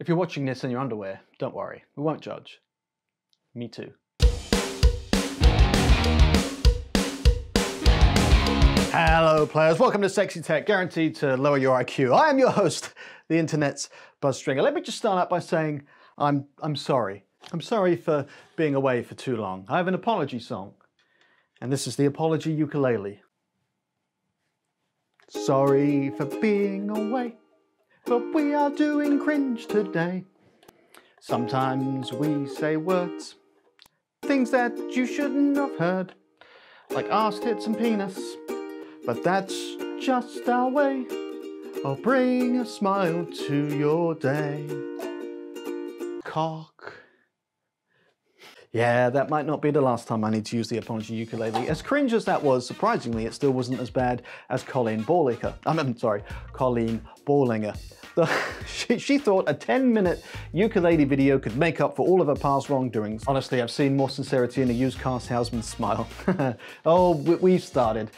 If you're watching this in your underwear, don't worry, we won't judge. Me too. Hello players, welcome to Sexy Tech, guaranteed to lower your IQ. I am your host, the internet's Buz Stringer. Let me just start out by saying I'm, I'm sorry. I'm sorry for being away for too long. I have an apology song, and this is the apology ukulele. Sorry for being away, but we are doing cringe today. Sometimes we say words, things that you shouldn't have heard, like arse, tits, and penis. But that's just our way of bring a smile to your day. Cock. Yeah, that might not be the last time I need to use the apology ukulele. As cringe as that was, surprisingly, it still wasn't as bad as Colleen Borlinger. I'm sorry, Colleen Ballinger. She, she, thought a 10 minute ukulele video could make up for all of her past wrongdoings. Honestly, I've seen more sincerity in a used car salesman's smile. oh, we, we've started.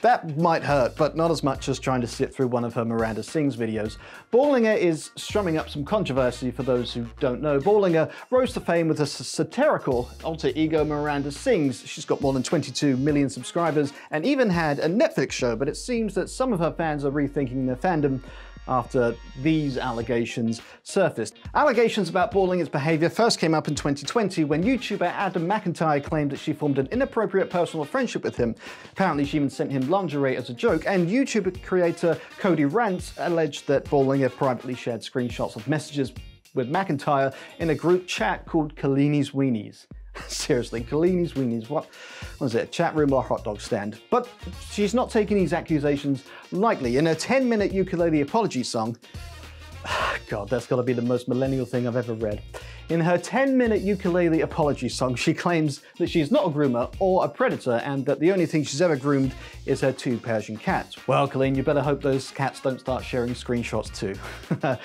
That might hurt, but not as much as trying to sit through one of her Miranda Sings videos. Ballinger is strumming up some controversy for those who don't know. Ballinger rose to fame with a satirical alter ego Miranda Sings. She's got more than 22 million subscribers and even had a Netflix show, but it seems that some of her fans are rethinking their fandom after these allegations surfaced. Allegations about Ballinger's behavior first came up in 2020 when YouTuber Adam McIntyre claimed that she formed an inappropriate personal friendship with him. Apparently, she even sent him lingerie as a joke, and YouTube creator KodeeRants alleged that Borlinger privately shared screenshots of messages with McIntyre in a group chat called Colleen's Weenies. Seriously, Colleen's Weenies, what was it, a chat room or a hot dog stand? But she's not taking these accusations lightly. In her 10 minute ukulele apology song, God, that's gotta be the most millennial thing I've ever read. In her 10 minute ukulele apology song, she claims that she's not a groomer or a predator and that the only thing she's ever groomed is her two Persian cats. Well, Colleen, you better hope those cats don't start sharing screenshots too.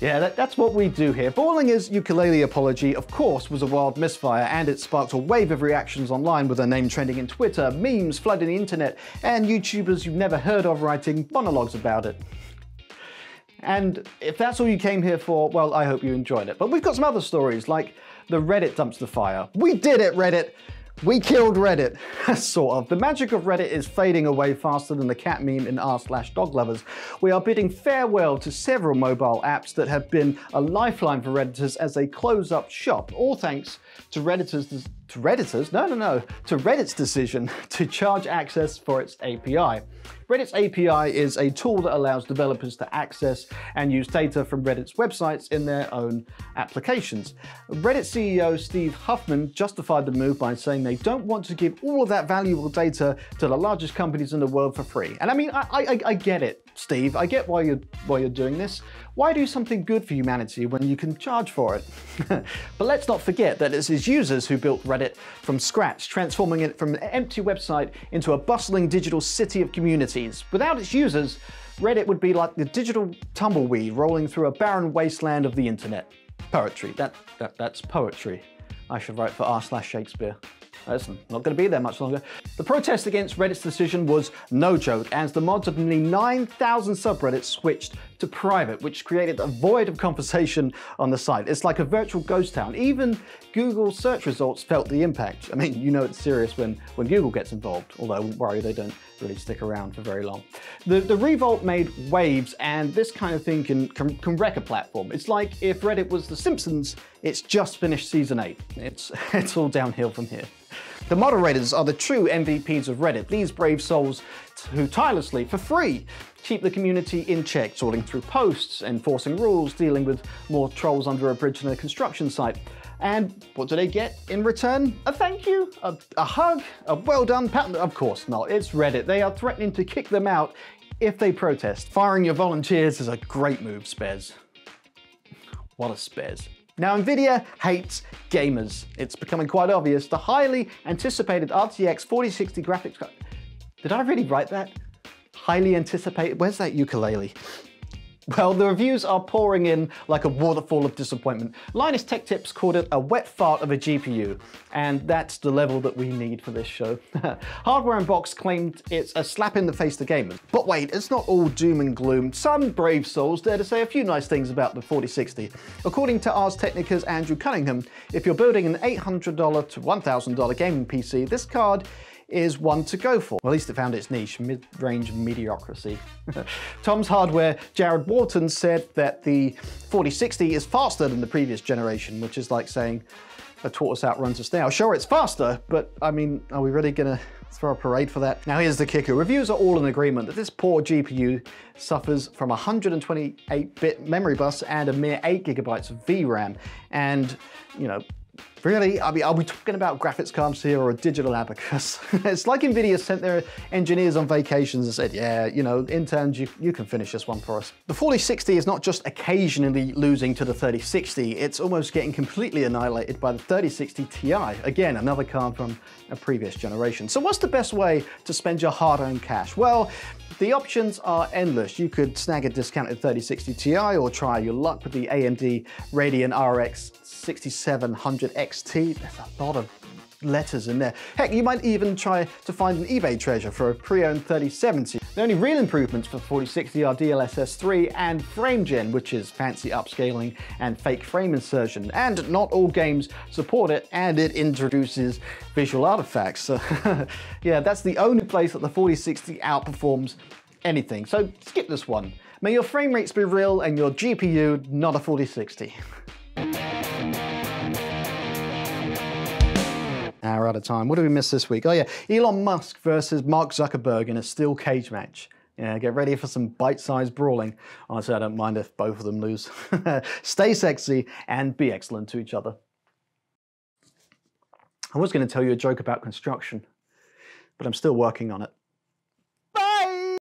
Yeah, that, that's what we do here. Ballinger's ukulele apology, of course, was a wild misfire, and it sparked a wave of reactions online with her name trending in Twitter, memes flooding the internet, and YouTubers you've never heard of writing monologues about it. And if that's all you came here for, well, I hope you enjoyed it. But we've got some other stories, like the Reddit dumpster fire. We did it, Reddit! We killed Reddit, sort of. The magic of Reddit is fading away faster than the cat meme in r slash dog lovers. We are bidding farewell to several mobile apps that have been a lifeline for Redditors as they close up shop, all thanks to Redditors, to Redditors, no, no, no, to Reddit's decision to charge access for its API. Reddit's API is a tool that allows developers to access and use data from Reddit's websites in their own applications. Reddit CEO Steve Huffman justified the move by saying they don't want to give all of that valuable data to the largest companies in the world for free. And I mean, I, I, I get it. Steve, I get why you're, why you're doing this. Why do something good for humanity when you can charge for it? but let's not forget that it's his users who built Reddit from scratch, transforming it from an empty website into a bustling digital city of communities. Without its users, Reddit would be like the digital tumbleweed rolling through a barren wasteland of the internet. Poetry, that, that that's poetry. I should write for r slash Shakespeare. Listen, not going to be there much longer. The protest against Reddit's decision was no joke, as the mods of nearly 9,000 subreddits switched to private, which created a void of conversation on the site. It's like a virtual ghost town. Even Google search results felt the impact. I mean, you know it's serious when, when Google gets involved, although I won't worry, they don't really stick around for very long. The, the revolt made waves, and this kind of thing can, can, can wreck a platform. It's like if Reddit was The Simpsons, it's just finished season 8. It's, it's all downhill from here. The moderators are the true MVPs of Reddit, these brave souls who tirelessly, for free, keep the community in check, sorting through posts, enforcing rules, dealing with more trolls under a bridge than a construction site. And what do they get in return? A thank you? A, a hug? A well done pat? Of course not, it's Reddit. They are threatening to kick them out if they protest. Firing your volunteers is a great move, Spez. What a Spez. Now, NVIDIA hates gamers. It's becoming quite obvious. The highly anticipated RTX 4060 graphics card. Did I really write that? Highly anticipated. Where's that ukulele? Well, the reviews are pouring in like a waterfall of disappointment. Linus Tech Tips called it a wet fart of a GPU, and that's the level that we need for this show. Hardware Unboxed claimed it's a slap in the face to gamers. But wait, it's not all doom and gloom. Some brave souls dare to say a few nice things about the 4060. According to Ars Technica's Andrew Cunningham, if you're building an $800 to $1,000 gaming PC, this card is one to go for. Well, at least it found its niche, mid-range mediocrity. Tom's Hardware, Jarred Walton said that the 4060 is faster than the previous generation, which is like saying a tortoise outruns a snail. Sure, it's faster, but I mean, are we really gonna throw a parade for that? Now here's the kicker. Reviews are all in agreement that this poor GPU suffers from a 128-bit memory bus and a mere 8 gigabytes of VRAM. And, you know, Really? I mean, are we talking about graphics cards here or a digital abacus? it's like NVIDIA sent their engineers on vacations and said, yeah, you know, interns, you, you can finish this one for us. The 4060 is not just occasionally losing to the 3060, it's almost getting completely annihilated by the 3060 Ti. Again, another card from a previous generation. So what's the best way to spend your hard-earned cash? Well, the options are endless. You could snag a discounted 3060 Ti or try your luck with the AMD Radeon RX 6700 There's a lot of letters in there. Heck, you might even try to find an eBay treasure for a pre-owned 3070. The only real improvements for 4060 are DLSS 3 and FrameGen, which is fancy upscaling and fake frame insertion. And not all games support it, and it introduces visual artifacts. So yeah, that's the only place that the 4060 outperforms anything. So skip this one. May your frame rates be real and your GPU not a 4060. Out of time. What did we miss this week? Oh yeah, Elon Musk versus Mark Zuckerberg in a steel cage match. Yeah, get ready for some bite-sized brawling. Honestly, I don't mind if both of them lose. Stay sexy and be excellent to each other. I was going to tell you a joke about construction, but I'm still working on it.